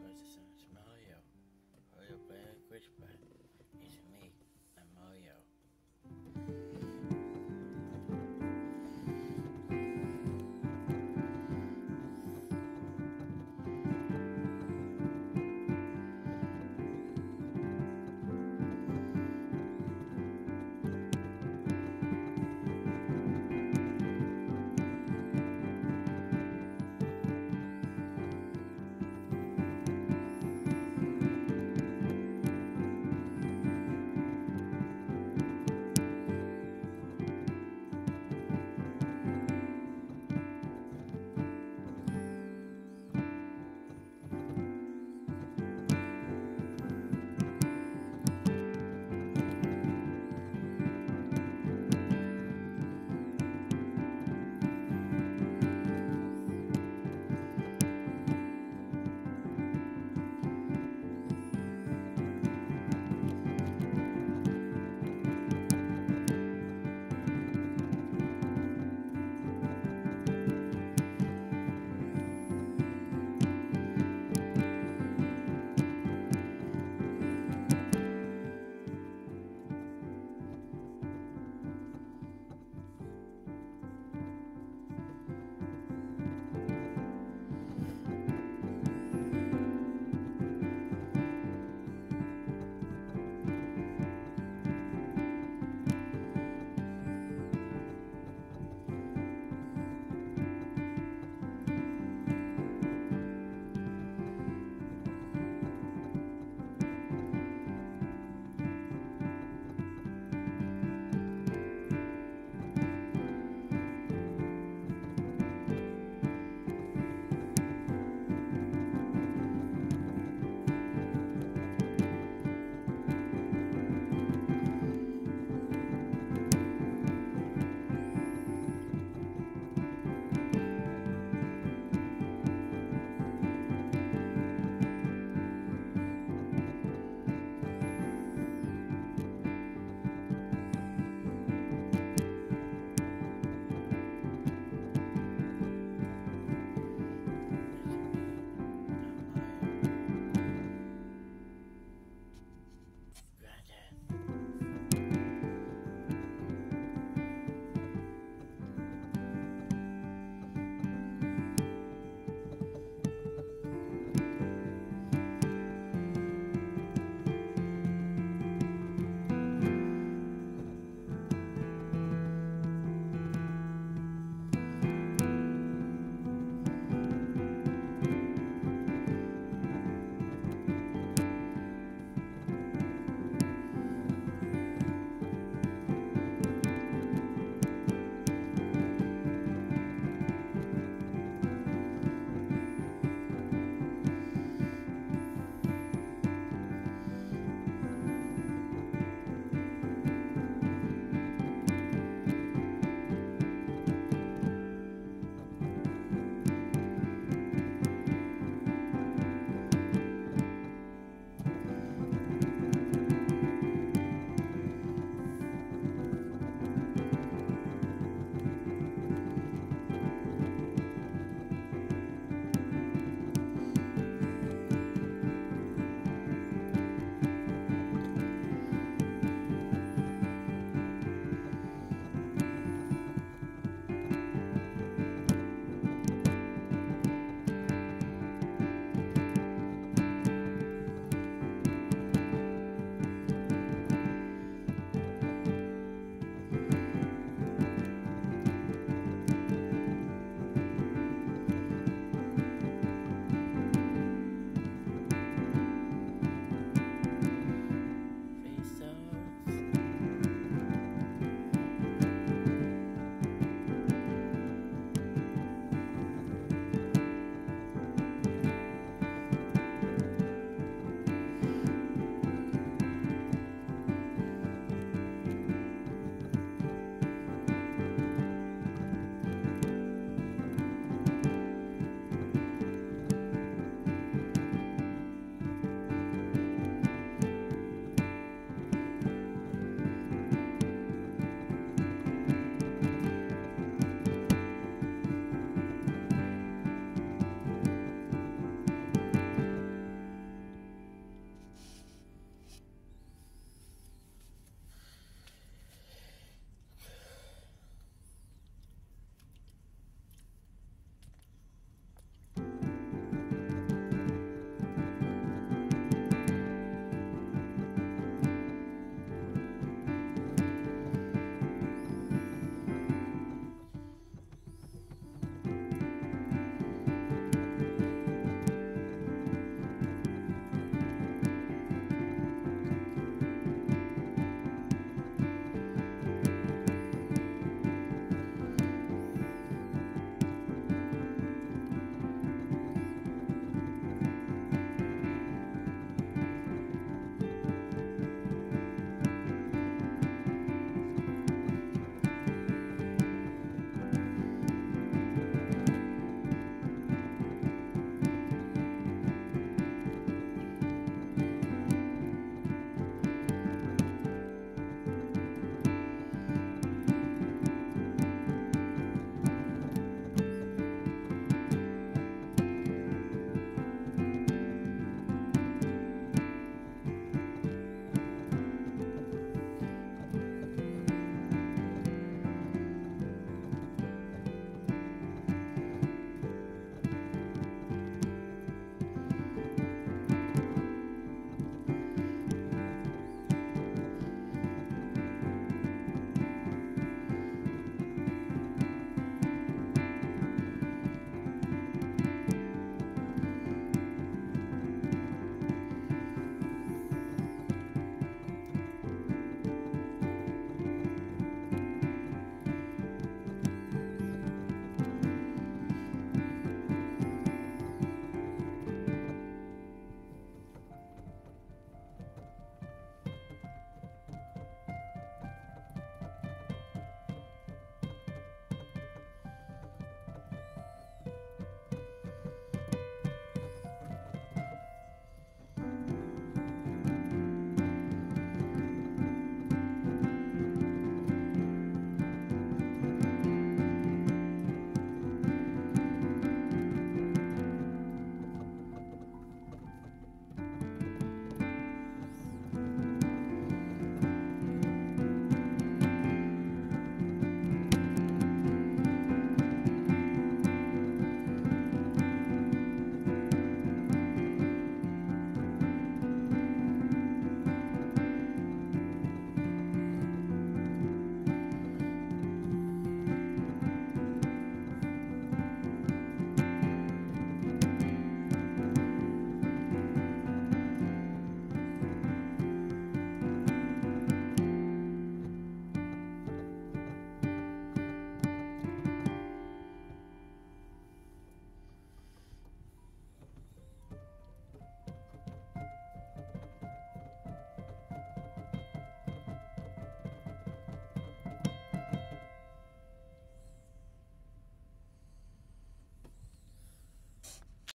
Crazy.